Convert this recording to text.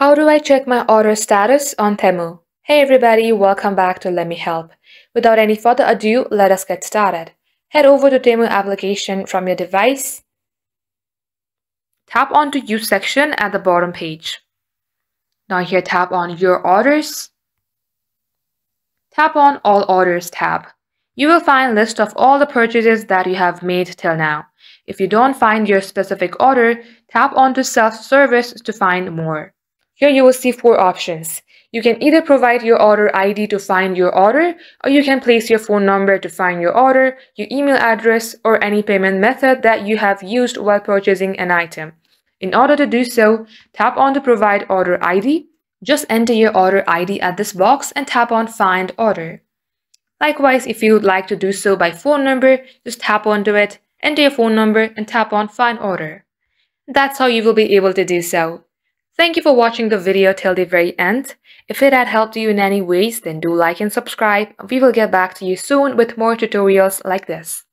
How do I check my order status on Temu? Hey everybody, welcome back to Let Me Help. Without any further ado, let us get started. Head over to Temu application from your device. Tap on to You section at the bottom page. Now here tap on Your Orders. Tap on All Orders tab. You will find list of all the purchases that you have made till now. If you don't find your specific order, tap on to Self-Service to find more. Here you will see four options. You can either provide your order ID to find your order, or you can place your phone number to find your order, your email address, or any payment method that you have used while purchasing an item. In order to do so, tap on to provide order ID. Just enter your order ID at this box and tap on find order. Likewise, if you would like to do so by phone number, just tap onto it, enter your phone number, and tap on find order. That's how you will be able to do so. Thank you for watching the video till the very end. If it had helped you in any ways, then do like and subscribe. We will get back to you soon with more tutorials like this.